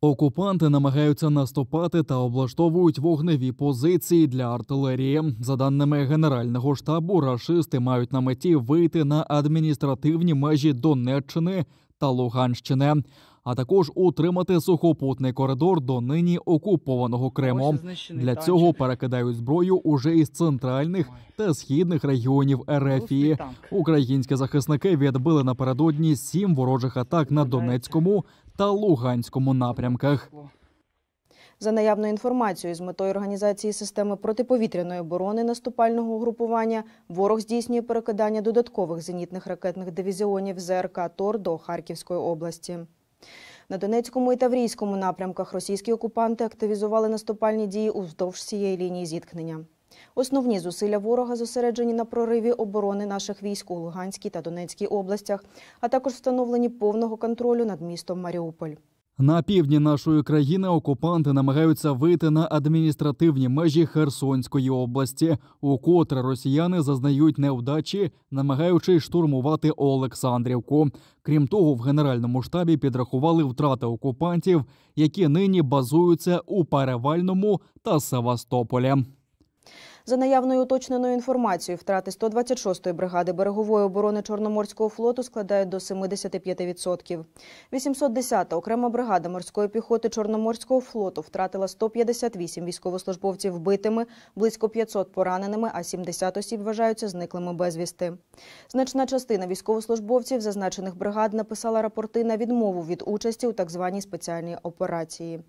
Окупанти намагаються наступати та облаштовують вогневі позиції для артилерії. За даними Генерального штабу, рашисти мають на меті вийти на адміністративні межі Донеччини та Луганщини, а також утримати сухопутний коридор до нині окупованого Криму. Для цього перекидають зброю уже із центральних та східних регіонів Ерефії. Українські захисники відбили напередодні сім ворожих атак на Донецькому та Луганському напрямках. За наявною інформацією, з метою організації системи протиповітряної оборони наступального угрупування ворог здійснює перекидання додаткових зенітних ракетних дивізіонів ЗРК ТОР до Харківської області. На Донецькому і Таврійському напрямках російські окупанти активізували наступальні дії уздовж цієї лінії зіткнення. Основні зусилля ворога зосереджені на прориві оборони наших військ у Луганській та Донецькій областях, а також встановленні повного контролю над містом Маріуполь. На півдні нашої країни окупанти намагаються вийти на адміністративні межі Херсонської області, укотре росіяни зазнають невдачі, намагаючись штурмувати Олександрівку. Крім того, в генеральному штабі підрахували втрати окупантів, які нині базуються у Перевальному та Севастополі. За наявною уточненою інформацією, втрати 126-ї бригади берегової оборони Чорноморського флоту складають до 75%. 810-та окрема бригада морської піхоти Чорноморського флоту втратила 158 військовослужбовців вбитими, близько 500 пораненими, а 70 осіб вважаються зниклими безвісти. Значна частина військовослужбовців зазначених бригад написала рапорти на відмову від участі у так званій спеціальній операції.